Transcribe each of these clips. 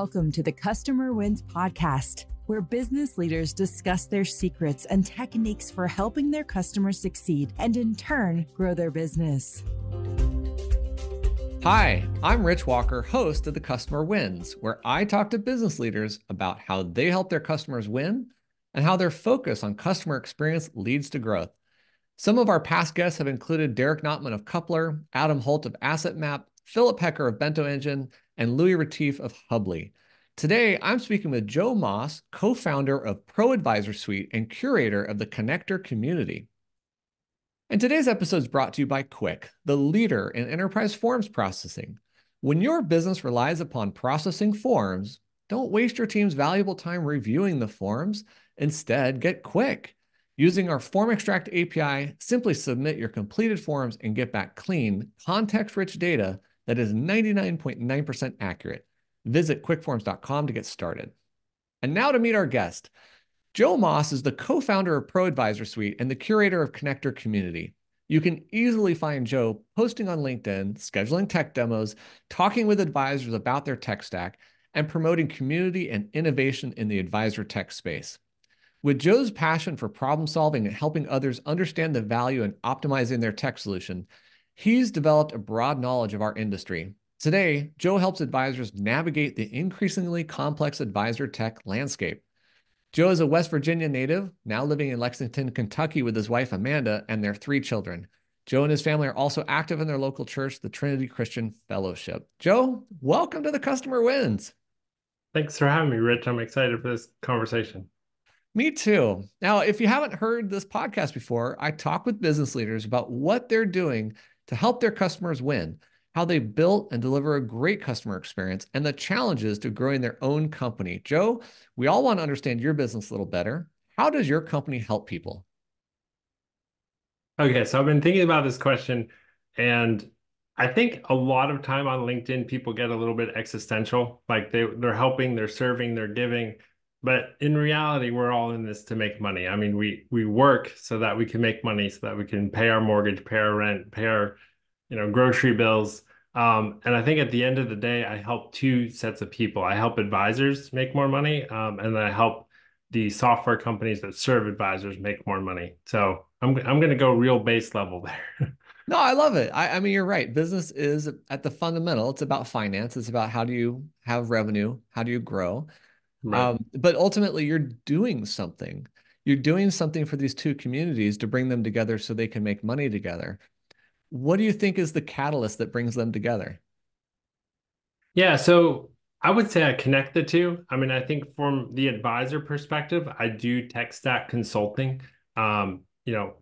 Welcome to the Customer Wins Podcast, where business leaders discuss their secrets and techniques for helping their customers succeed and, in turn, grow their business. Hi, I'm Rich Walker, host of The Customer Wins, where I talk to business leaders about how they help their customers win and how their focus on customer experience leads to growth. Some of our past guests have included Derek Notman of Coupler, Adam Holt of Asset Map, Philip Hecker of Bento Engine, and Louis Retief of Hubly. Today, I'm speaking with Joe Moss, co founder of Pro Advisor Suite and curator of the Conneqtor community. And today's episode is brought to you by Quik!, the leader in enterprise forms processing. When your business relies upon processing forms, don't waste your team's valuable time reviewing the forms. Instead, get Quick. Using our Form Extract API, simply submit your completed forms and get back clean, context rich data that is 99.9% accurate. Visit QuikForms.com to get started. And now to meet our guest. Joe Moss is the co founder of Pro Advisor Suite and the curator of Conneqtor Community. You can easily find Joe posting on LinkedIn, scheduling tech demos, talking with advisors about their tech stack, and promoting community and innovation in the advisor tech space. With Joe's passion for problem solving and helping others understand the value in optimizing their tech solution, he's developed a broad knowledge of our industry. Today, Joe helps advisors navigate the increasingly complex advisor tech landscape. Joe is a West Virginia native, now living in Lexington, Kentucky with his wife Amanda and their three children. Joe and his family are also active in their local church, the Trinity Christian Fellowship. Joe, welcome to the Customer Wins. Thanks for having me, Rich. I'm excited for this conversation. Me too. Now, if you haven't heard this podcast before, I talk with business leaders about what they're doing to help their customers win, how they built and deliver a great customer experience, and the challenges to growing their own company. Joe, we all want to understand your business a little better. How does your company help people? Okay, so I've been thinking about this question, and I think a lot of time on LinkedIn, people get a little bit existential, like they they're helping, they're serving, they're giving, but in reality we're all in this to make money. I mean we we work so that we can make money so that we can pay our mortgage pay our rent pay our you know grocery bills. Um, and i think at the end of the day i help two sets of people. I help advisors make more money um, and i help the software companies that serve advisors make more money. So i'm, I'm going to go real base level there. No i love it. I, I mean you're right. Business is at the fundamental. It's about finance. It's about how do you have revenue? How do you grow Right. Um, but ultimately, you're doing something. You're doing something for these two communities to bring them together so they can make money together. What do you think is the catalyst that brings them together? Yeah, so I would say I connect the two. I mean, I think from the advisor perspective, I do tech stack consulting. Um, you know,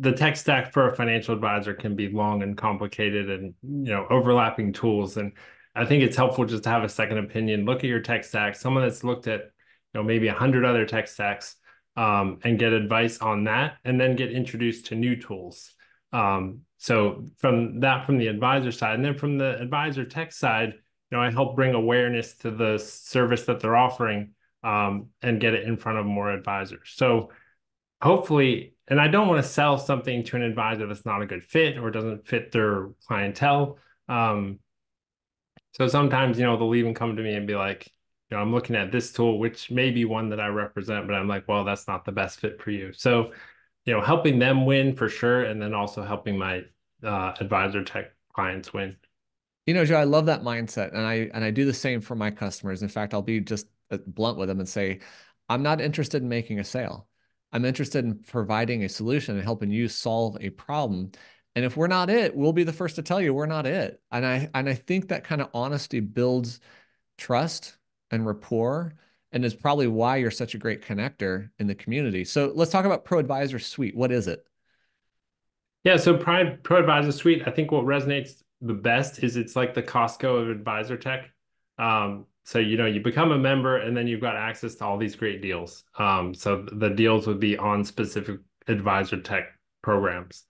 the tech stack for a financial advisor can be long and complicated and, you know, overlapping tools. And I think it's helpful just to have a second opinion. Look at your tech stack. Someone that's looked at, you know, maybe a hundred other tech stacks, um, and get advice on that, and then get introduced to new tools. Um, so from that, from the advisor side, and then from the advisor tech side, you know, I help bring awareness to the service that they're offering, um, and get it in front of more advisors. So hopefully, and I don't want to sell something to an advisor that's not a good fit or doesn't fit their clientele. Um, so sometimes, you know, they'll even come to me and be like, you know, I'm looking at this tool, which may be one that I represent, but I'm like, well, that's not the best fit for you. So, you know, helping them win for sure, and then also helping my uh, advisor tech clients win. You know, Joe, I love that mindset, and I and I do the same for my customers. In fact, I'll be just uh, blunt with them and say, I'm not interested in making a sale. I'm interested in providing a solution and helping you solve a problem. And if we're not it, we'll be the first to tell you we're not it. And I and I think that kind of honesty builds trust and rapport and is probably why you're such a great connector in the community. So let's talk about Pro Advisor Suite. What is it? Yeah, so Pro, Pro Advisor Suite, I think what resonates the best is it's like the Costco of advisor tech. Um, so you know you become a member and then you've got access to all these great deals. Um, so the deals would be on specific advisor tech programs.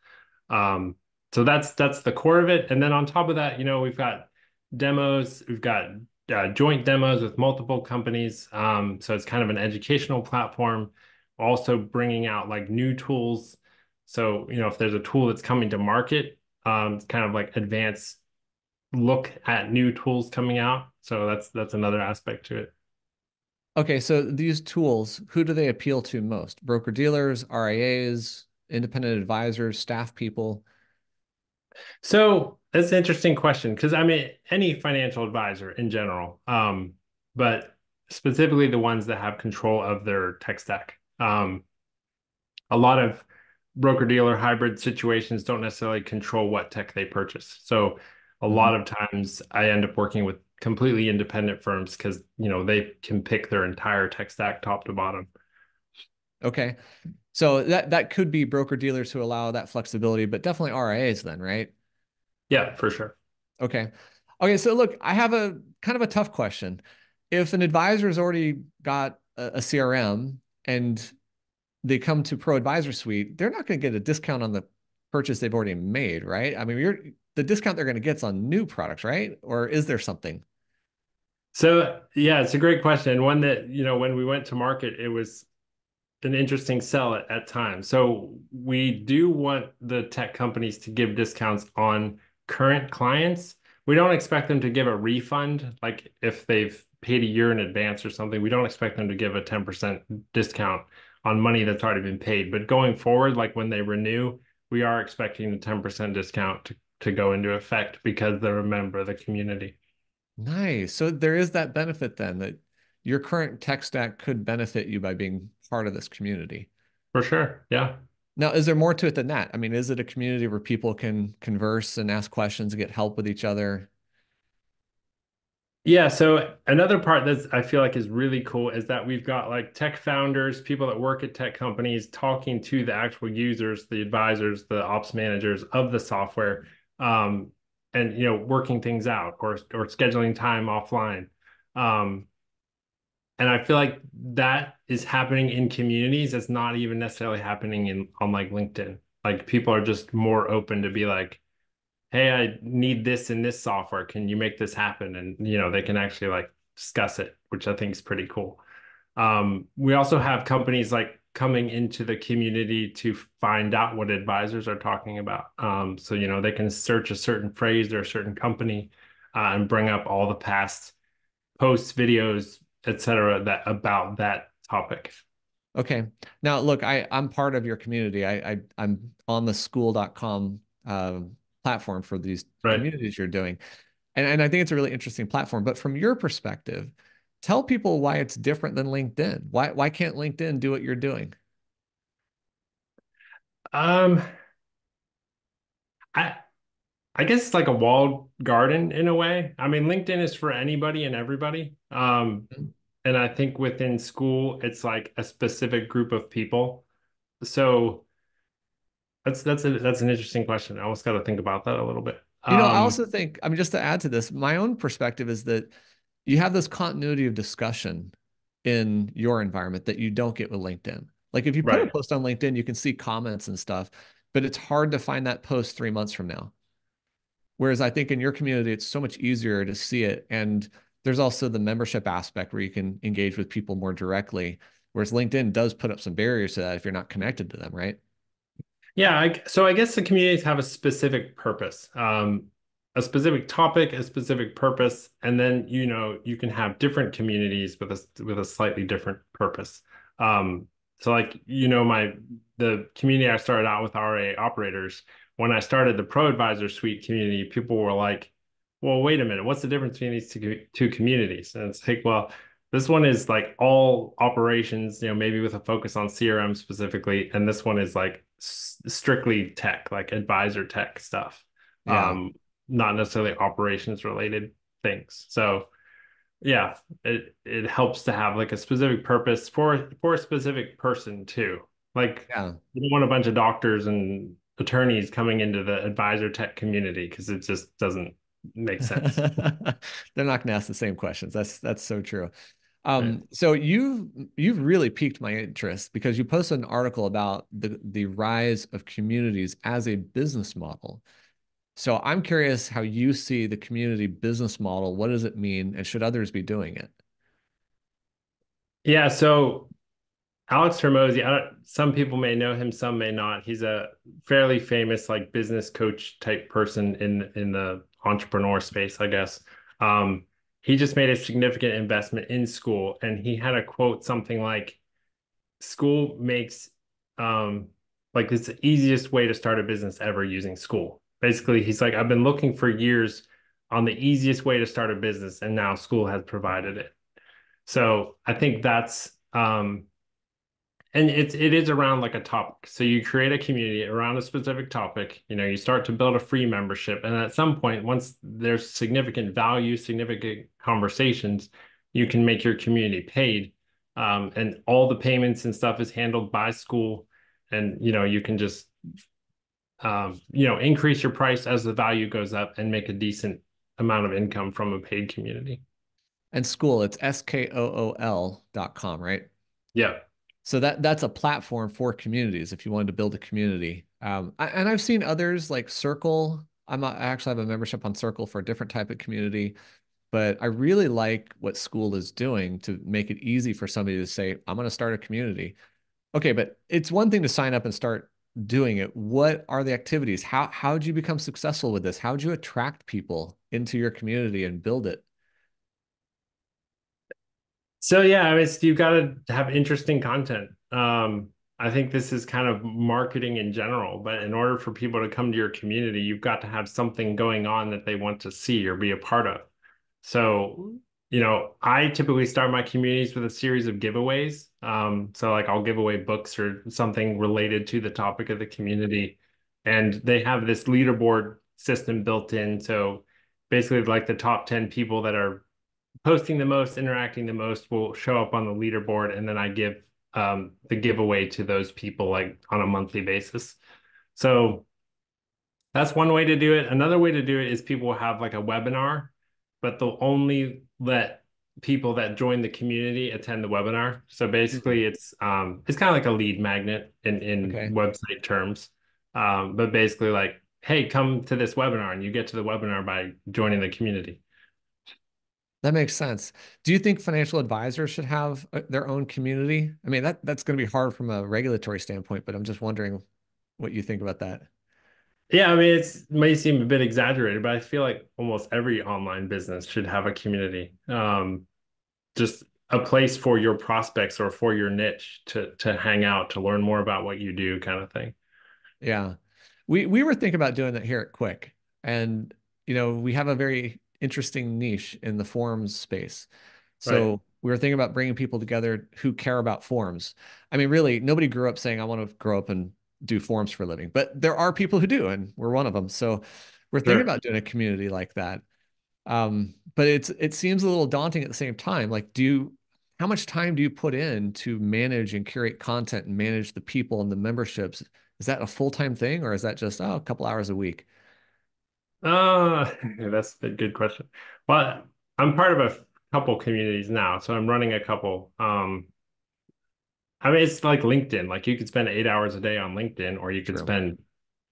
Um, so that's that's the core of it. And then on top of that, you know, we've got demos, we've got uh, joint demos with multiple companies. Um, so it's kind of an educational platform. Also bringing out like new tools. So you know, if there's a tool that's coming to market, um, it's kind of like advanced look at new tools coming out. So that's that's another aspect to it. Okay, so these tools, who do they appeal to most? Broker dealers, RIAs, independent advisors, staff people? So that's an interesting question because I mean any financial advisor in general, um, but specifically the ones that have control of their tech stack. Um, a lot of broker dealer hybrid situations don't necessarily control what tech they purchase. So a mm-hmm. lot of times I end up working with completely independent firms because you know they can pick their entire tech stack top to bottom. Okay. So that that could be broker dealers who allow that flexibility, but definitely RIAs then, right? Yeah, for sure. Okay. Okay. So look, I have a kind of a tough question. If an advisor has already got a, a CRM and they come to Pro Advisor Suite, they're not going to get a discount on the purchase they've already made, right? I mean, you're the discount they're going to get is on new products, right? Or is there something? So yeah, it's a great question. One that, you know, when we went to market, it was an interesting sell at, at times. So we do want the tech companies to give discounts on current clients. We don't expect them to give a refund, like if they've paid a year in advance or something. We don't expect them to give a 10% discount on money that's already been paid. But going forward, like when they renew, we are expecting a 10% discount to, to go into effect because they're a member of the community. Nice. So there is that benefit then that your current tech stack could benefit you by being part of this community. For sure. Yeah. Now, is there more to it than that? I mean, is it a community where people can converse and ask questions and get help with each other? Yeah, so another part that I feel like is really cool is that we've got like tech founders, people that work at tech companies talking to the actual users, the advisors, the ops managers of the software, um, and you know, working things out or or scheduling time offline. Um, and I feel like that is happening in communities. It's not even necessarily happening in on like LinkedIn. Like people are just more open to be like, hey, I need this in this software. Can you make this happen? And you know, they can actually like discuss it, which I think is pretty cool. Um, we also have companies like coming into the community to find out what advisors are talking about. Um, so you know, they can search a certain phrase or a certain company uh, and bring up all the past posts, videos, etc. that about that topic. Okay. Now look, I I'm part of your community. I, I I'm on the skool.com uh, platform for these right. communities you're doing. And, and I think it's a really interesting platform. But from your perspective, tell people why it's different than LinkedIn. Why why can't LinkedIn do what you're doing? Um I I guess it's like a walled garden in a way. I mean, LinkedIn is for anybody and everybody. Um, mm-hmm. and I think within Skool, it's like a specific group of people. So that's that's a, that's an interesting question. I almost got to think about that a little bit. You know, um, I also think, I mean, just to add to this, my own perspective is that you have this continuity of discussion in your environment that you don't get with LinkedIn. Like if you put right. a post on LinkedIn, you can see comments and stuff, but it's hard to find that post three months from now. Whereas I think in your community, it's so much easier to see it. And there's also the membership aspect where you can engage with people more directly. Whereas LinkedIn does put up some barriers to that if you're not connected to them, right? Yeah. I, so I guess the communities have a specific purpose, um, a specific topic, a specific purpose, and then you know you can have different communities with a with a slightly different purpose. Um, so like you know my the community I started out with RIA operators. When I started the Pro Advisor Suite community, people were like, "Well, wait a minute, what's the difference between these two, two communities?" And it's like, well, this one is like all operations, you know, maybe with a focus on CRM specifically, and this one is like strictly tech, like advisor tech stuff, yeah. um, not necessarily operations related things. So yeah, it it helps to have like a specific purpose for for a specific person too. Like yeah. you don't want a bunch of doctors and attorneys coming into the advisor tech community because it just doesn't make sense. They're not going to ask the same questions. That's that's so true. Um, right. so you've you've really piqued my interest because you posted an article about the the rise of communities as a business model. So I'm curious how you see the community business model. What does it mean, and should others be doing it? Yeah. So Alex Hormozi, some people may know him, some may not. He's a fairly famous like business coach type person in in the entrepreneur space, I guess. Um, he just made a significant investment in Skool, and he had a quote something like, "Skool makes um, like it's the easiest way to start a business ever using Skool." Basically, he's like, "I've been looking for years on the easiest way to start a business, and now Skool has provided it." So I think that's um, and it's it is around like a topic. So you create a community around a specific topic you know you start to build a free membership. And at some point once there's significant value significant conversations you can make your community paid. Um, and all the payments and stuff is handled by Skool. And you know you can just um, you know increase your price as the value goes up and make a decent amount of income from a paid community. And Skool it's s-k-o-o-l dot com right? Yeah so that that's a platform for communities if you wanted to build a community. Um, I, and i've seen others like circle. I'm a, i actually have a membership on circle for a different type of community but i really like what Skool is doing to make it easy for somebody to say i'm going to start a community. Okay but it's one thing to sign up and start doing it. What are the activities? How how did you become successful with this? How did you attract people into your community and build it so yeah, I mean, you've got to have interesting content. Um, I think this is kind of marketing in general, but in order for people to come to your community, you've got to have something going on that they want to see or be a part of. So, you know, I typically start my communities with a series of giveaways. Um, so like I'll give away books or something related to the topic of the community. And they have this leaderboard system built in. So basically like the top 10 people that are posting the most, interacting the most will show up on the leaderboard, and then I give um, the giveaway to those people like on a monthly basis. So that's one way to do it. Another way to do it is people will have like a webinar, but they'll only let people that join the community attend the webinar. So basically, mm-hmm. it's um, it's kind of like a lead magnet in in okay. website terms. Um, but basically, like, hey, come to this webinar, and you get to the webinar by joining the community. That makes sense. Do you think financial advisors should have uh, their own community? I mean, that that's going to be hard from a regulatory standpoint, but I'm just wondering what you think about that. Yeah, I mean, it may seem a bit exaggerated, but I feel like almost every online business should have a community. Um, just a place for your prospects or for your niche to to hang out, to learn more about what you do, kind of thing. Yeah, we we were thinking about doing that here at Quik!, and you know, we have a very interesting niche in the forms space. So right. we were thinking about bringing people together who care about forms. I mean, really, nobody grew up saying, I want to grow up and do forms for a living, but there are people who do, and we're one of them. So we're thinking sure. about doing a community like that. Um, but it's it seems a little daunting at the same time. Like, do you how much time do you put in to manage and curate content and manage the people and the memberships? Is that a full-time thing or is that just oh, a couple hours a week? Uh, that's a good question. Well, I'm part of a couple communities now, so I'm running a couple. Um, I mean, it's like LinkedIn. Like you could spend eight hours a day on LinkedIn, or you could True. spend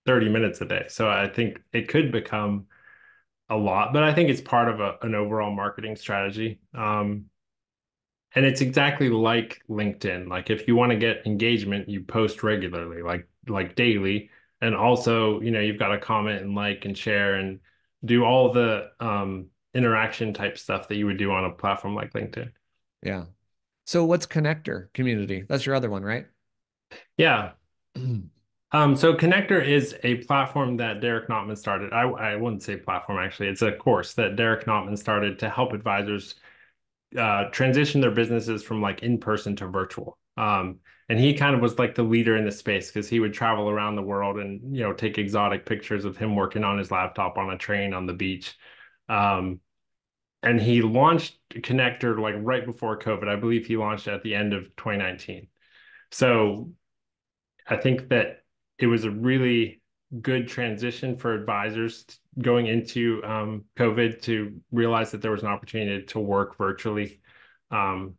30 minutes a day. So I think it could become a lot, but I think it's part of a, an overall marketing strategy. Um, and it's exactly like LinkedIn. Like if you want to get engagement, you post regularly, like like daily and also you know you've got to comment and like and share and do all the um, interaction type stuff that you would do on a platform like linkedin. Yeah. So what's Conneqtor community? That's your other one right? Yeah. Um, so Conneqtor is a platform that derek notman started. I, I wouldn't say platform actually. It's a course that derek notman started to help advisors uh, transition their businesses from like in person to virtual um, and he kind of was like the leader in the space because he would travel around the world and you know take exotic pictures of him working on his laptop on a train on the beach. Um, and he launched Conneqtor like right before covid. I believe he launched at the end of 2019 so i think that it was a really good transition for advisors going into um, covid to realize that there was an opportunity to work virtually. Um,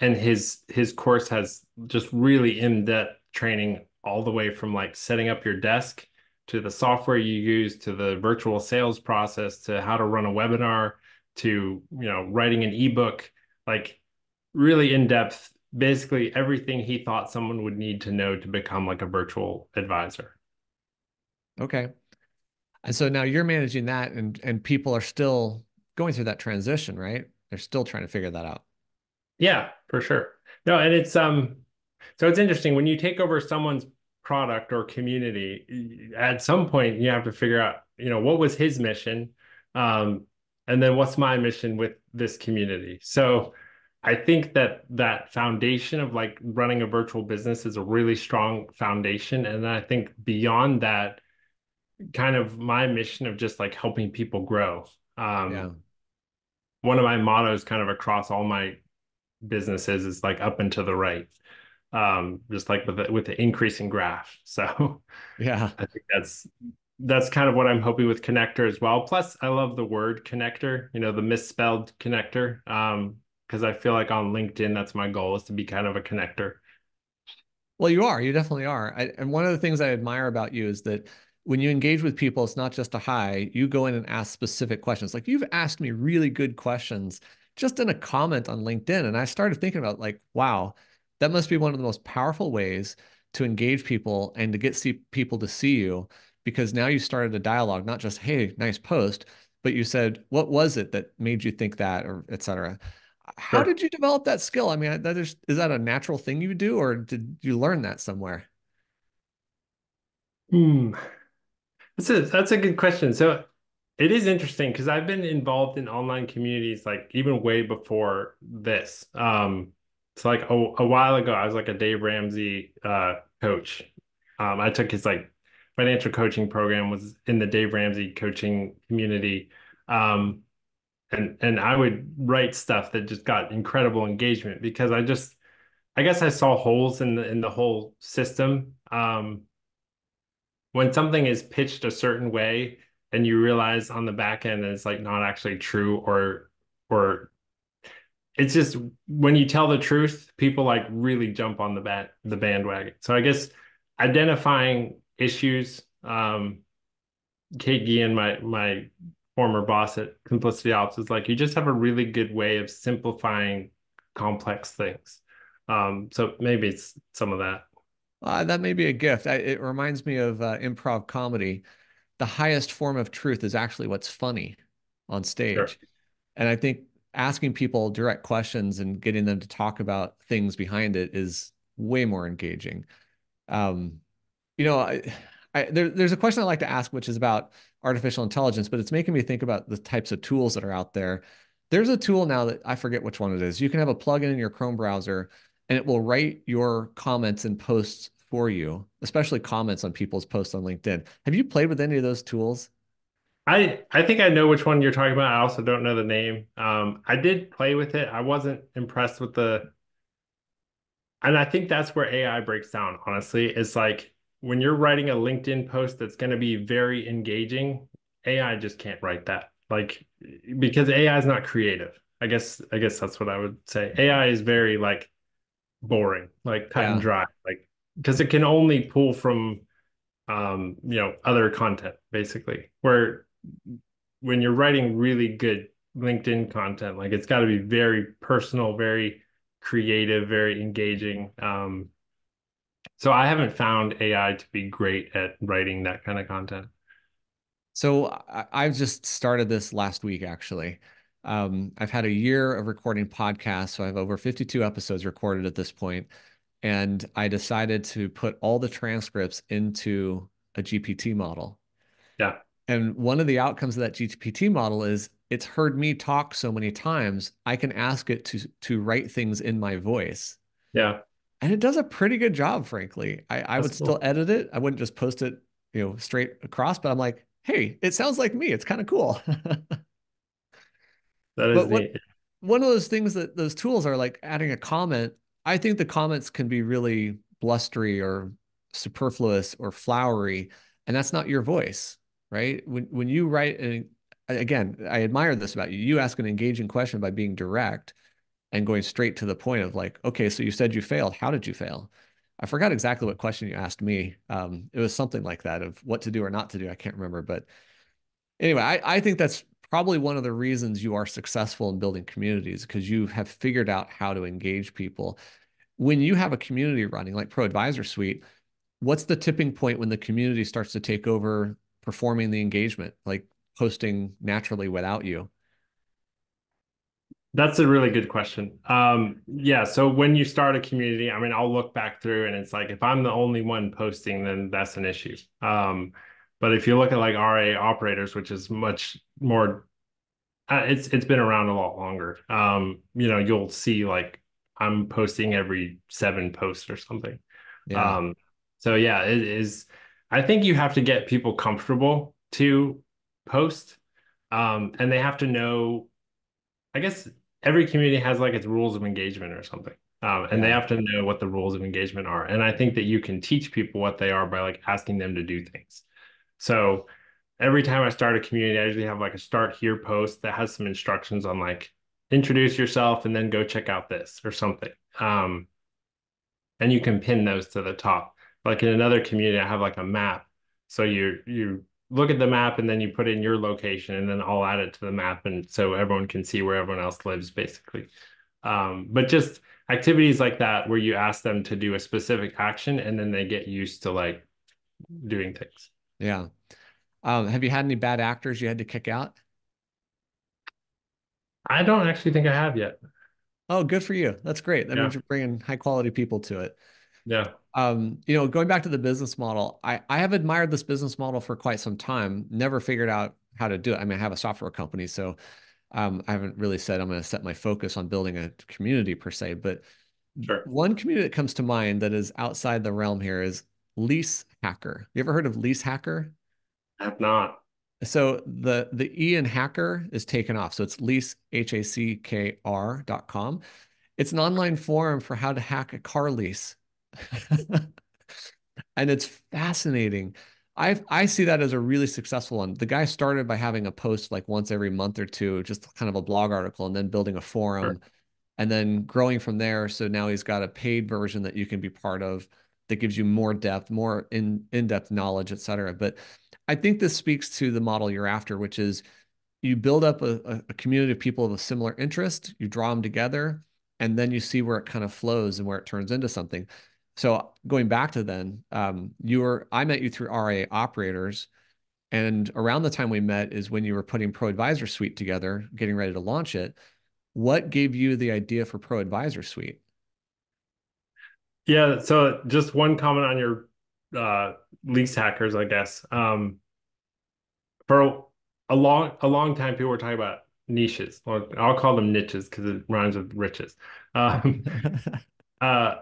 and his his course has just really in-depth training all the way from like setting up your desk to the software you use to the virtual sales process to how to run a webinar to you know writing an ebook like really in depth basically everything he thought someone would need to know to become like a virtual advisor okay And so now you're managing that and and people are still going through that transition, right? They're still trying to figure that out. Yeah, for sure. No, and it's um so it's interesting when you take over someone's product or community, at some point you have to figure out, you know, what was his mission? Um, and then what's my mission with this community? So I think that that foundation of like running a virtual business is a really strong foundation. And then I think beyond that, kind of my mission of just like helping people grow. Um, yeah. One of my mottos, kind of across all my businesses, is like up and to the right, um, just like with the, with the increasing graph. So, yeah, I think that's that's kind of what I'm hoping with Conneqtor as well. Plus, I love the word connector. You know, the misspelled connector. Um, because I feel like on LinkedIn, that's my goal is to be kind of a connector. Well, you are. You definitely are. I, and one of the things I admire about you is that when you engage with people, it's not just a hi. You go in and ask specific questions. Like you've asked me really good questions just in a comment on LinkedIn. And I started thinking about like, wow, that must be one of the most powerful ways to engage people and to get see people to see you because now you started a dialogue, not just, hey, nice post, but you said, what was it that made you think that or et cetera. How sure. did you develop that skill? I mean, that is, is that a natural thing you do or did you learn that somewhere? Hmm. That's a that's a good question. So it is interesting because I've been involved in online communities like even way before this. Um, so like a, a while ago, I was like a Dave Ramsey uh, coach. Um, I took his like financial coaching program was in the Dave Ramsey coaching community. Um, and and I would write stuff that just got incredible engagement because I just I guess I saw holes in the in the whole system. Um, when something is pitched a certain way and you realize on the back end that it's like not actually true or or it's just when you tell the truth people like really jump on the bat the bandwagon so i guess identifying issues um kate Guillen, my my former boss at simplicity ops is like you just have a really good way of simplifying complex things um so maybe it's some of that uh, that may be a gift. I, it reminds me of uh, improv comedy. The highest form of truth is actually what's funny on stage. Sure. And I think asking people direct questions and getting them to talk about things behind it is way more engaging. Um, you know, I, I, there, there's a question I like to ask, which is about artificial intelligence, but it's making me think about the types of tools that are out there. There's a tool now that I forget which one it is. You can have a plugin in your Chrome browser and it will write your comments and posts for you, especially comments on people's posts on LinkedIn. Have you played with any of those tools? I I think I know which one you're talking about. I also don't know the name. Um, I did play with it. I wasn't impressed with the, and I think that's where AI breaks down. Honestly, it's like when you're writing a LinkedIn post that's going to be very engaging, AI just can't write that. Like because AI is not creative. I guess I guess that's what I would say. AI is very like boring, like cut yeah. and dry. Like because it can only pull from um, you know other content basically where when you're writing really good linkedin content like it's got to be very personal very creative very engaging um, so i haven't found ai to be great at writing that kind of content. So I, have just started this last week actually. Um, i've had a year of recording podcasts so i have over 52 episodes recorded at this point and I decided to put all the transcripts into a GPT model. Yeah. And one of the outcomes of that GPT model is it's heard me talk so many times, I can ask it to to write things in my voice. Yeah. And it does a pretty good job, frankly. I, I would cool. still edit it. I wouldn't just post it, you know, straight across, but I'm like, hey, it sounds like me. It's kind of cool. that is what, one of those things that those tools are like adding a comment I think the comments can be really blustery or superfluous or flowery, and that's not your voice, right? When when you write, and again, I admire this about you. You ask an engaging question by being direct and going straight to the point of like, okay, so you said you failed. How did you fail? I forgot exactly what question you asked me. Um, it was something like that of what to do or not to do. I can't remember, but anyway, I, I think that's probably one of the reasons you are successful in building communities because you have figured out how to engage people. When you have a community running like Pro Advisor Suite, what's the tipping point when the community starts to take over performing the engagement, like posting naturally without you? That's a really good question. Um, yeah, so when you start a community, I mean, I'll look back through and it's like if I'm the only one posting, then that's an issue. Um, but if you look at like RIA operators, which is much more, uh, it's it's been around a lot longer. Um, you know, you'll see like I'm posting every seven posts or something. Yeah. Um, so yeah, it is. I think you have to get people comfortable to post, um, and they have to know. I guess every community has like its rules of engagement or something. Um, and yeah. they have to know what the rules of engagement are. And I think that you can teach people what they are by like asking them to do things. So every time I start a community, I usually have like a start here post that has some instructions on like introduce yourself and then go check out this or something. Um, and you can pin those to the top. Like in another community, I have like a map. So you you look at the map and then you put in your location and then I'll add it to the map and so everyone can see where everyone else lives basically. Um, but just activities like that where you ask them to do a specific action and then they get used to like doing things. Yeah. Um, have you had any bad actors you had to kick out? I don't actually think I have yet. Oh, good for you. That's great. That yeah. means you're bringing high quality people to it. Yeah. Um, you know, going back to the business model, I, I have admired this business model for quite some time, never figured out how to do it. I mean, I have a software company, so um, I haven't really said I'm going to set my focus on building a community per se, but sure. one community that comes to mind that is outside the realm here is Lease Hacker. You ever heard of Leasehackr? I have not. So the the E in hacker is taken off. So it's lease H A C K R dot com. It's an online forum for how to hack a car lease. and it's fascinating. I I see that as a really successful one. The guy started by having a post like once every month or two, just kind of a blog article, and then building a forum, sure. and then growing from there. So now he's got a paid version that you can be part of that gives you more depth, more in in depth knowledge, et cetera. But I think this speaks to the model you're after, which is you build up a, a community of people of a similar interest, you draw them together, and then you see where it kind of flows and where it turns into something. So going back to then, um, you were I met you through RIA operators, and around the time we met is when you were putting Pro Advisor Suite together, getting ready to launch it. What gave you the idea for Pro Advisor Suite? Yeah, so just one comment on your uh, lease hackers, I guess. Um, for a long a long time, people were talking about niches, or I'll call them niches because it rhymes with riches. Um, uh,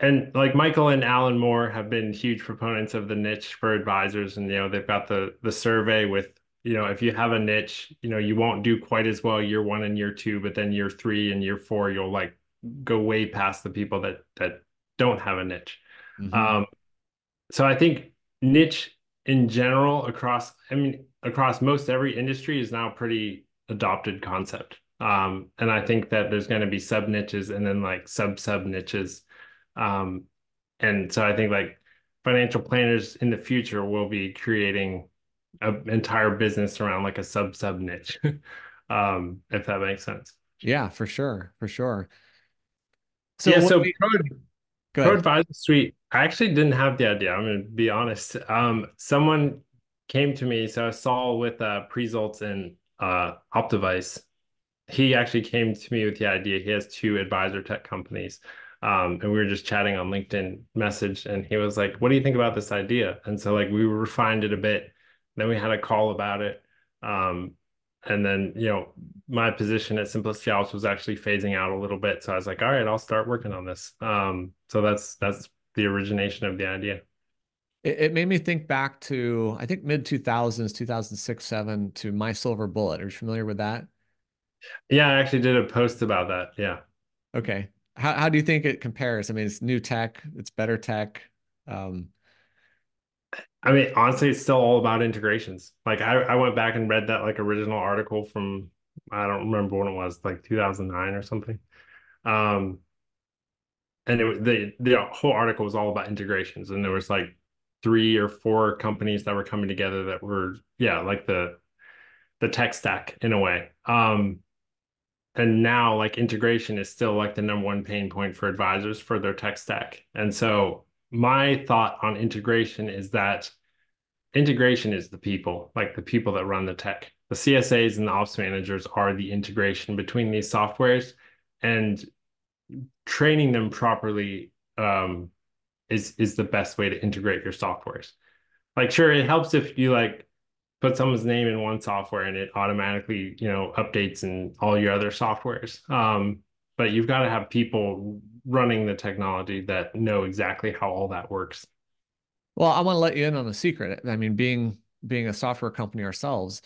and like Michael and Alan Moore have been huge proponents of the niche for advisors, and you know they've got the the survey with you know if you have a niche, you know you won't do quite as well year one and year two, but then year three and year four you'll like go way past the people that that don't have a niche. Mm-hmm. Um, so I think niche in general across, I mean, across most every industry is now pretty adopted concept. Um, and I think that there's going to be sub niches and then like sub sub niches. Um, and so I think like financial planners in the future will be creating an entire business around like a sub sub niche, um, if that makes sense. Yeah, for sure, for sure. So yeah, so we, Pro Advisor Suite. I actually didn't have the idea. I'm going to be honest. Um, someone came to me. So I saw with uh, Prezults and uh, Optivice. He actually came to me with the idea. He has two advisor tech companies. Um, and we were just chatting on LinkedIn message, and he was like, "What do you think about this idea?" And so like we refined it a bit. Then we had a call about it. Um, and then you know my position at simplicity ops was actually phasing out a little bit. So i was like all right i'll start working on this. Um, so that's that's the origination of the idea. It, it made me think back to i think mid 2000s 2006 7 to my silver bullet. Are you familiar with that? Yeah i actually did a post about that. Yeah. Okay. How, how do you think it compares? I mean it's new tech it's better tech um, I mean, honestly, it's still all about integrations. Like I, I went back and read that like original article from I don't remember when it was, like 2009 or something. Um, and it was the the whole article was all about integrations, and there was like three or four companies that were coming together that were yeah, like the the tech stack in a way. Um, and now like integration is still like the number one pain point for advisors for their tech stack, and so my thought on integration is that integration is the people, like the people that run the tech. The CSAs and the ops managers are the integration between these softwares and training them properly um, is is the best way to integrate your softwares. Like sure, it helps if you like put someone's name in one software and it automatically, you know, updates in all your other softwares. Um, but you've got to have people running the technology that know exactly how all that works. Well, I want to let you in on a secret. I mean, being being a software company ourselves,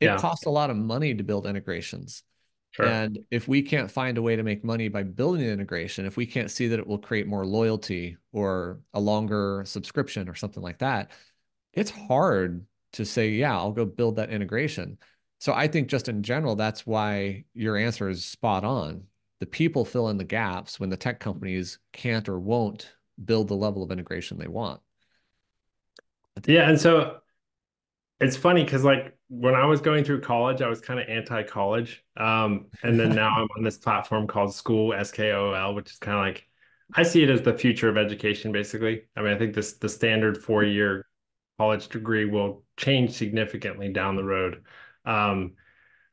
it yeah. costs a lot of money to build integrations. Sure. And if we can't find a way to make money by building an integration, if we can't see that it will create more loyalty or a longer subscription or something like that, it's hard to say, yeah, I'll go build that integration. So I think just in general, that's why your answer is spot on. The people fill in the gaps when the tech companies can't or won't build the level of integration they want. Yeah. And so it's funny because like when I was going through college, I was kind of anti-college. Um, and then now I'm on this platform called Skool SKOL, which is kind of like I see it as the future of education, basically. I mean, I think this the standard four-year college degree will change significantly down the road. Um,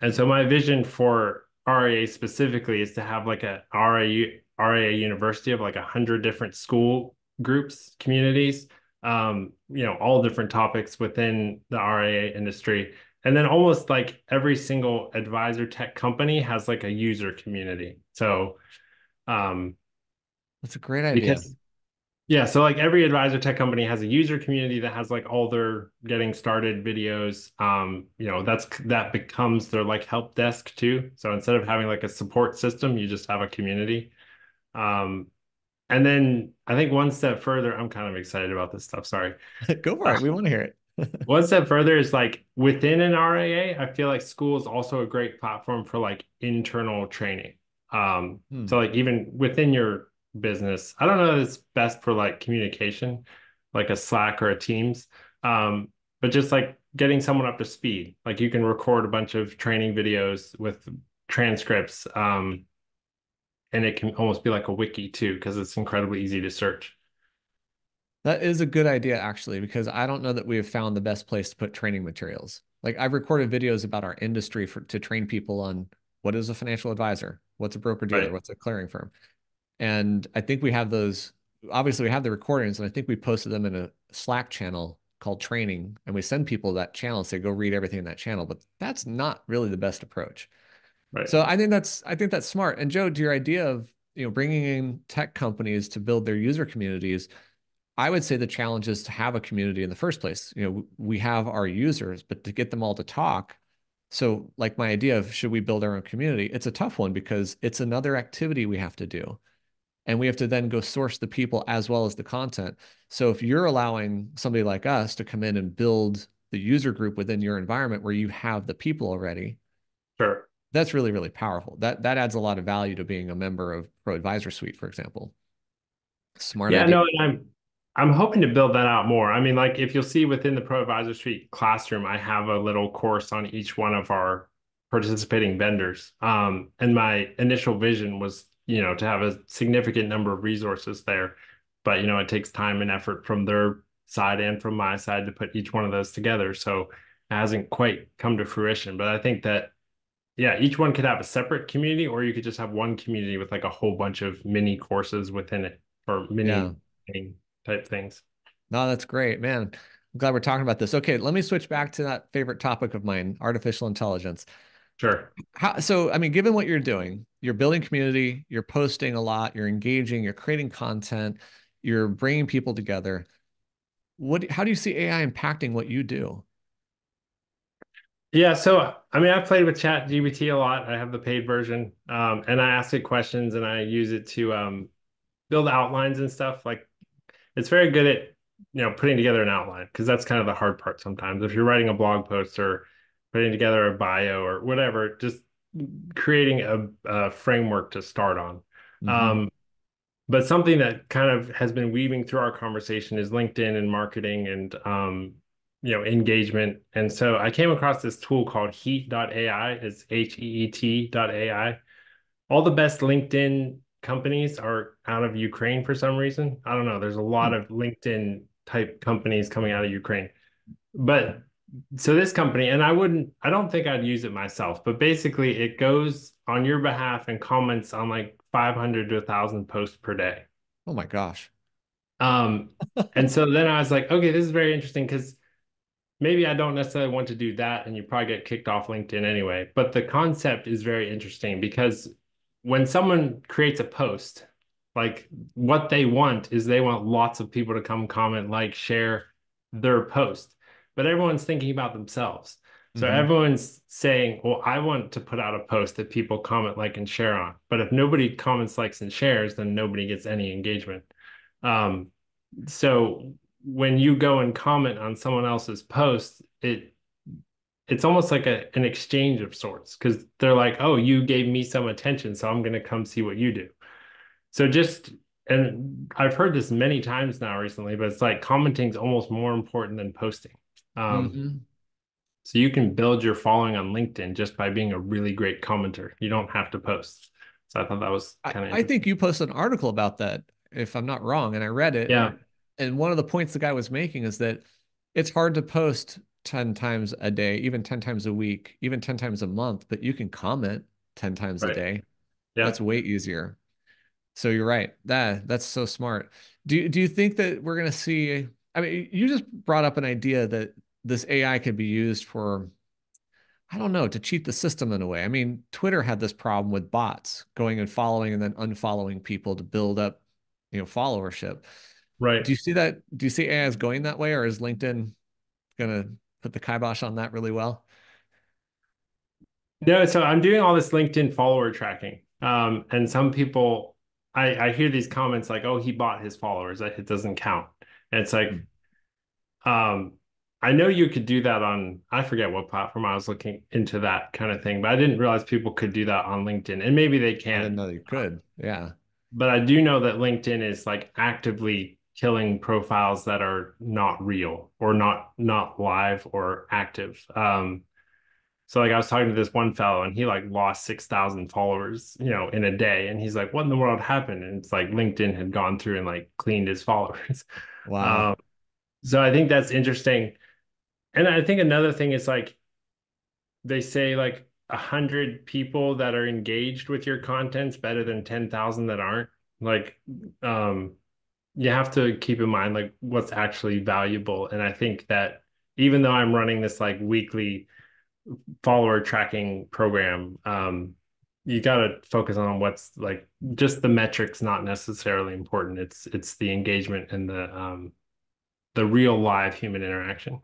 and so my vision for RIA specifically is to have like a RIA, RIA university of like a hundred different Skool groups, communities, um, you know, all different topics within the RIA industry. And then almost like every single advisor tech company has like a user community. So um that's a great idea. Because yeah, so like every advisor tech company has a user community that has like all their getting started videos. Um, you know, that's that becomes their like help desk too. So instead of having like a support system, you just have a community. Um, and then I think one step further, I'm kind of excited about this stuff. Sorry. Go for it. We want to hear it. one step further is like within an RIA, I feel like Skool is also a great platform for like internal training. Um, hmm. so like even within your business. I don't know if it's best for like communication, like a Slack or a Teams, um, but just like getting someone up to speed. Like you can record a bunch of training videos with transcripts, um, and it can almost be like a wiki too because it's incredibly easy to search. That is a good idea, actually, because I don't know that we have found the best place to put training materials. Like I've recorded videos about our industry for to train people on what is a financial advisor, what's a broker dealer, right. what's a clearing firm. And I think we have those, obviously we have the recordings and I think we posted them in a Slack channel called training and we send people that channel and say, go read everything in that channel, but that's not really the best approach. Right. So I think that's, I think that's smart. And Joe, to your idea of, you know, bringing in tech companies to build their user communities, I would say the challenge is to have a community in the first place. You know, we have our users, but to get them all to talk. So, like my idea of should we build our own community? It's a tough one because it's another activity we have to do and we have to then go source the people as well as the content. So if you're allowing somebody like us to come in and build the user group within your environment where you have the people already, sure, that's really really powerful. That that adds a lot of value to being a member of Pro Advisor Suite, for example. Smart. Yeah, idea. no, and I'm I'm hoping to build that out more. I mean, like if you'll see within the Pro Advisor Suite classroom, I have a little course on each one of our participating vendors. Um, and my initial vision was you know to have a significant number of resources there. But you know it takes time and effort from their side and from my side to put each one of those together. So it hasn't quite come to fruition. But i think that yeah each one could have a separate community or you could just have one community with like a whole bunch of mini courses within it or mini yeah. type things. No that's great. Man i'm glad we're talking about this. Okay let me switch back to that favorite topic of mine artificial intelligence Sure. How, so, I mean, given what you're doing, you're building community, you're posting a lot, you're engaging, you're creating content, you're bringing people together. What, how do you see AI impacting what you do? Yeah, so I mean, I've played with Chat GPT a lot. I have the paid version, um, and I ask it questions and I use it to um, build outlines and stuff. Like, it's very good at you know putting together an outline because that's kind of the hard part sometimes. If you're writing a blog post or putting together a bio or whatever, just creating a, a framework to start on. Mm-hmm. Um, but something that kind of has been weaving through our conversation is LinkedIn and marketing and um, you know engagement. And so I came across this tool called Heet.ai. It's H E E T.ai. All the best LinkedIn companies are out of Ukraine for some reason. I don't know. There's a lot hmm. of LinkedIn type companies coming out of Ukraine. but so this company, and I wouldn't, I don't think I'd use it myself, but basically it goes on your behalf and comments on like 500 to 1,000 posts per day. Oh my gosh. Um, and so then I was like, okay, this is very interesting because maybe I don't necessarily want to do that, and you probably get kicked off LinkedIn anyway. But the concept is very interesting because when someone creates a post, like what they want is they want lots of people to come comment, like, share their post. But everyone's thinking about themselves. So mm-hmm. everyone's saying, well, I want to put out a post that people comment, like, and share on. But if nobody comments, likes, and shares, then nobody gets any engagement. Um, so when you go and comment on someone else's post, it it's almost like a, an exchange of sorts because they're like, oh, you gave me some attention, so I'm going to come see what you do. So just, and I've heard this many times now recently, but it's like commenting is almost more important than posting. Um, mm-hmm. So you can build your following on LinkedIn just by being a really great commenter. You don't have to post. So I thought that was kind of. I, I think you posted an article about that, if I'm not wrong, and I read it. Yeah and one of the points the guy was making is that it's hard to post 10 times a day, even 10 times a week, even 10 times a month, but you can comment 10 times right. a day. Yeah. That's way easier. So you're right. That that's so smart. Do do you think that we're going to see I mean you just brought up an idea that this AI could be used for I don't know, to cheat the system in a way. I mean, Twitter had this problem with bots going and following and then unfollowing people to build up, you know, followership. Right. Do you see that? Do you see AI as going that way, or is LinkedIn going to put the kibosh on that really well? No, so I'm doing all this LinkedIn follower tracking. Um, and some people, I, I hear these comments like, oh, he bought his followers. It doesn't count. And it's like, um, I know you could do that on, I forget what platform I was looking into that kind of thing, but I didn't realize people could do that on LinkedIn. And maybe they can. I didn't know you could. Yeah. But I do know that LinkedIn is like actively killing profiles that are not real or not not live or active. Um, so like I was talking to this one fellow and he like lost 6,000 followers, you know, in a day. And he's like, what in the world happened? And it's like LinkedIn had gone through and like cleaned his followers. Wow. Um, so I think that's interesting. And I think another thing is like, they say like a hundred people that are engaged with your content's better than 10,000 that aren't like, um, you have to keep in mind like what's actually valuable and i think that even though i'm running this like weekly follower tracking program um you got to focus on what's like just the metrics not necessarily important it's it's the engagement and the um the real live human interaction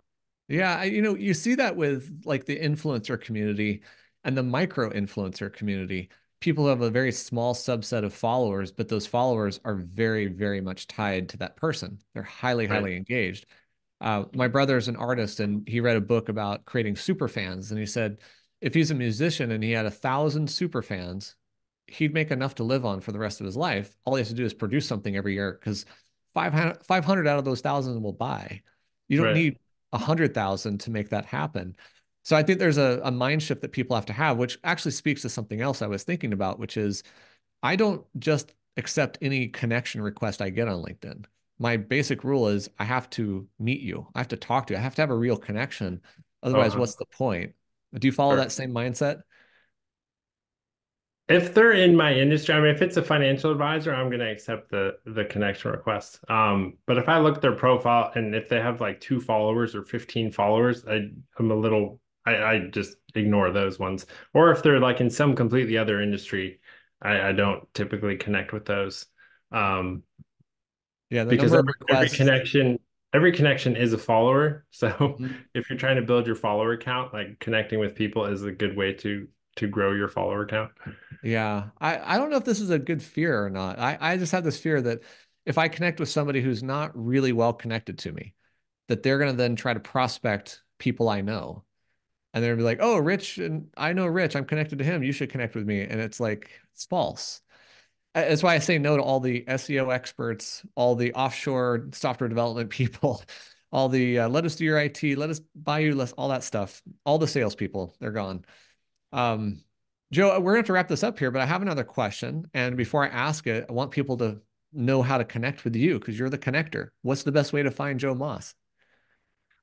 yeah you know you see that with like the influencer community and the micro influencer community people have a very small subset of followers, but those followers are very, very much tied to that person. They're highly, right. highly engaged. Uh, my brother is an artist and he read a book about creating super fans. And he said, if he's a musician and he had a thousand super fans, he'd make enough to live on for the rest of his life. All he has to do is produce something every year because 500, 500 out of those thousand will buy. You don't right. need a hundred thousand to make that happen. So I think there's a, a mind shift that people have to have, which actually speaks to something else I was thinking about, which is I don't just accept any connection request I get on LinkedIn. My basic rule is I have to meet you. I have to talk to you. I have to have a real connection. Otherwise, uh-huh. what's the point? Do you follow sure. that same mindset? If they're in my industry, I mean, if it's a financial advisor, I'm going to accept the the connection request. Um, but if I look at their profile and if they have like two followers or 15 followers, I, I'm a little I, I just ignore those ones. Or if they're like in some completely other industry, I, I don't typically connect with those. Um, yeah, because every, every, connection, every connection is a follower. So mm-hmm. if you're trying to build your follower count, like connecting with people is a good way to to grow your follower count. Yeah, I I don't know if this is a good fear or not. I I just have this fear that if I connect with somebody who's not really well connected to me, that they're going to then try to prospect people I know and they're be like, "Oh, Rich, and I know Rich. I'm connected to him. You should connect with me." And it's like it's false. That's why I say no to all the SEO experts, all the offshore software development people, all the uh, let us do your IT, let us buy you less, all that stuff. All the salespeople, they're gone. Um, Joe, we're going to have to wrap this up here, but I have another question. And before I ask it, I want people to know how to connect with you because you're the connector. What's the best way to find Joe Moss?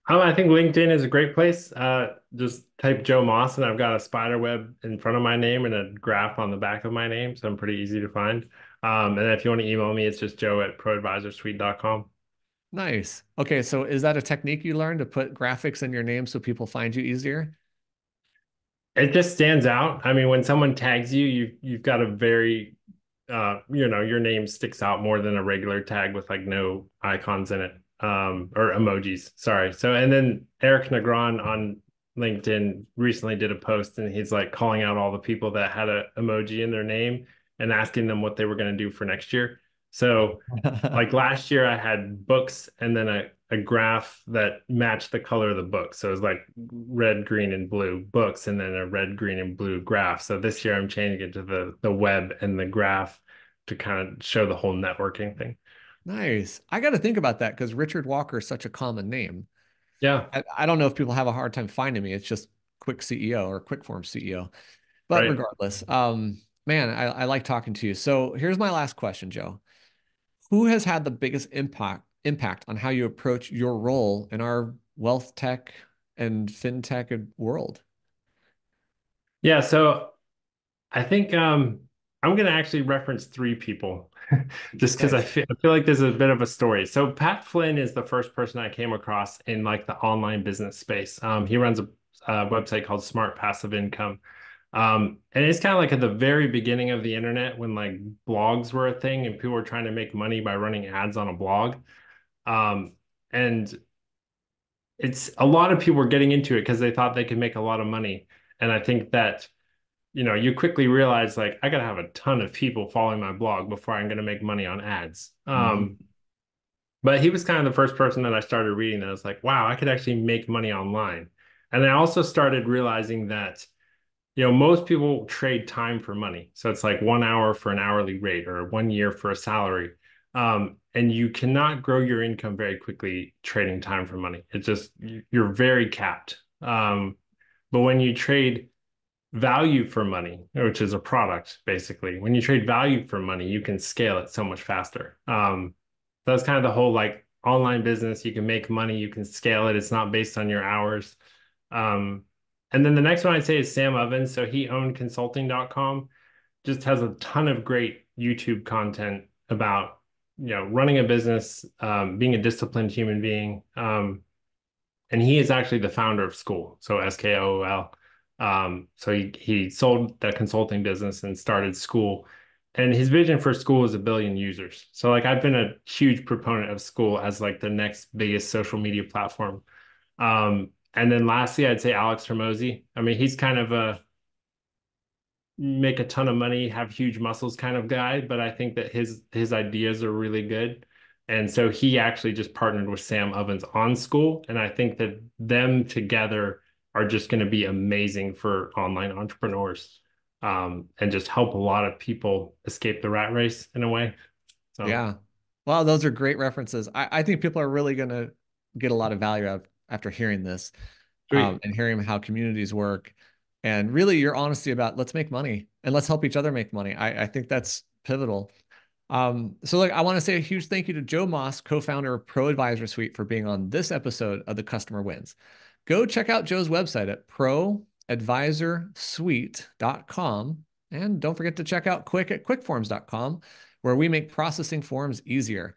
Um, I think LinkedIn is a great place. Uh, just type Joe Moss, and I've got a spider web in front of my name and a graph on the back of my name, so I'm pretty easy to find. Um, and if you want to email me, it's just joe at proadvisorsuite.com. Nice. Okay, so is that a technique you learned to put graphics in your name so people find you easier? It just stands out. I mean, when someone tags you, you you've got a very uh, you know, your name sticks out more than a regular tag with like no icons in it um, or emojis. Sorry. So, and then Eric Negron on LinkedIn recently did a post and he's like calling out all the people that had an emoji in their name and asking them what they were going to do for next year. So, like last year, I had books and then a, a graph that matched the color of the book. So it was like red, green, and blue books, and then a red, green, and blue graph. So this year, I'm changing it to the the web and the graph to kind of show the whole networking thing. Nice. I got to think about that because Richard Walker is such a common name. Yeah. I, I, don't know if people have a hard time finding me. It's just Quik CEO or Quik Form CEO. But right. regardless, um, man, I, I like talking to you. So here's my last question, Joe. Who has had the biggest impact impact on how you approach your role in our wealth tech and fintech world? Yeah, so I think um, I'm going to actually reference three people just because I feel, I feel like there's a bit of a story. So Pat Flynn is the first person I came across in like the online business space. Um, he runs a, a, website called Smart Passive Income. Um, and it's kind of like at the very beginning of the internet when like blogs were a thing and people were trying to make money by running ads on a blog. Um, and it's a lot of people were getting into it because they thought they could make a lot of money. And I think that you know, you quickly realize like I gotta have a ton of people following my blog before I'm gonna make money on ads. Um, mm-hmm. Um, but he was kind of the first person that I started reading that I was like, wow, I could actually make money online. And I also started realizing that, you know, most people trade time for money. So it's like one hour for an hourly rate or one year for a salary. Um, and you cannot grow your income very quickly trading time for money. It's just you're very capped. Um, but when you trade value for money, which is a product basically. When you trade value for money, you can scale it so much faster. Um, that's kind of the whole like online business. You can make money, you can scale it. It's not based on your hours. Um, and then the next one I'd say is Sam Ovens. So he owned consulting.com, just has a ton of great YouTube content about you know running a business, um, being a disciplined human being. Um, and he is actually the founder of Skool, so S K O L. Um, so he he sold that consulting business and started Skool. And his vision for Skool is a billion users. So like I've been a huge proponent of Skool as like the next biggest social media platform. Um, and then lastly, I'd say Alex Hormozi. I mean, he's kind of a make a ton of money, have huge muscles kind of guy, but I think that his his ideas are really good. And so he actually just partnered with Sam Ovens on Skool. And I think that them together are just going to be amazing for online entrepreneurs um, and just help a lot of people escape the rat race in a way. So. Yeah. Well, those are great references. I, I think people are really going to get a lot of value out of, after hearing this um, and hearing how communities work and really your honesty about let's make money and let's help each other make money. I, I think that's pivotal. Um, so like I want to say a huge thank you to Joe Moss, co-founder of Pro Advisor Suite for being on this episode of the Customer Wins go check out Joe's website at proadvisorsuite.com. And don't forget to check out Quik at quikforms.com, where we make processing forms easier.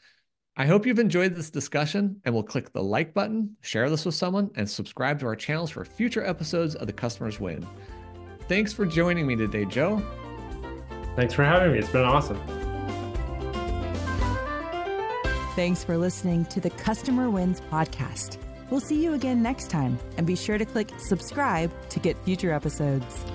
I hope you've enjoyed this discussion and will click the like button, share this with someone, and subscribe to our channels for future episodes of The Customer's Win. Thanks for joining me today, Joe. Thanks for having me. It's been awesome. Thanks for listening to the Customer Wins podcast. We'll see you again next time, and be sure to click subscribe to get future episodes.